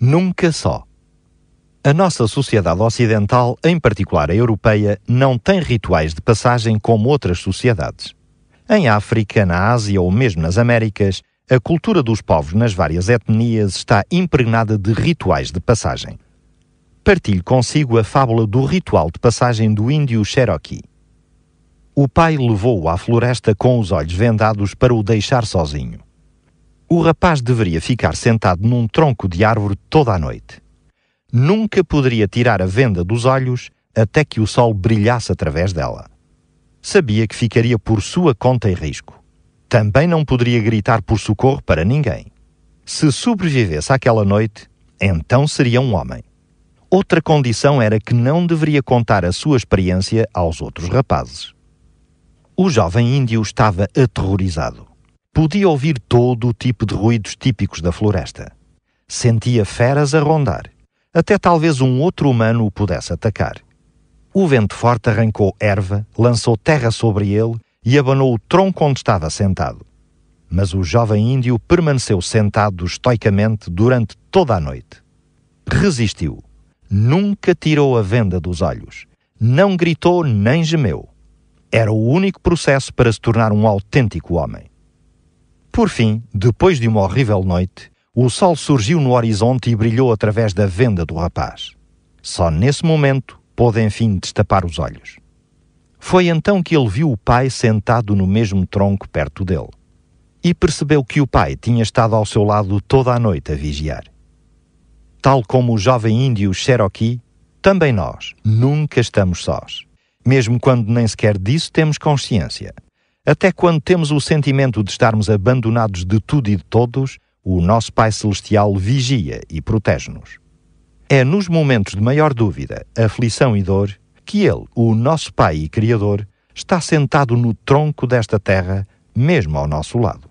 Nunca só. A nossa sociedade ocidental, em particular a europeia, não tem rituais de passagem como outras sociedades. Em África, na Ásia ou mesmo nas Américas, a cultura dos povos nas várias etnias está impregnada de rituais de passagem. Partilho consigo a fábula do ritual de passagem do índio Cherokee. O pai levou-o à floresta com os olhos vendados para o deixar sozinho. O rapaz deveria ficar sentado num tronco de árvore toda a noite. Nunca poderia tirar a venda dos olhos até que o sol brilhasse através dela. Sabia que ficaria por sua conta e risco. Também não poderia gritar por socorro para ninguém. Se sobrevivesse àquela noite, então seria um homem. Outra condição era que não deveria contar a sua experiência aos outros rapazes. O jovem índio estava aterrorizado. Podia ouvir todo o tipo de ruídos típicos da floresta. Sentia feras a rondar. Até talvez um outro humano o pudesse atacar. O vento forte arrancou erva, lançou terra sobre ele e abanou o tronco onde estava sentado. Mas o jovem índio permaneceu sentado estoicamente durante toda a noite. Resistiu nunca tirou a venda dos olhos, não gritou nem gemeu. Era o único processo para se tornar um autêntico homem. Por fim, depois de uma horrível noite, o sol surgiu no horizonte e brilhou através da venda do rapaz. Só nesse momento pôde enfim destapar os olhos. Foi então que ele viu o pai sentado no mesmo tronco perto dele. E percebeu que o pai tinha estado ao seu lado toda a noite a vigiar. Tal como o jovem índio Cherokee, também nós nunca estamos sós, mesmo quando nem sequer disso temos consciência. Até quando temos o sentimento de estarmos abandonados de tudo e de todos, o nosso Pai Celestial vigia e protege-nos. É nos momentos de maior dúvida, aflição e dor que Ele, o nosso Pai e Criador, está sentado no tronco desta terra, mesmo ao nosso lado.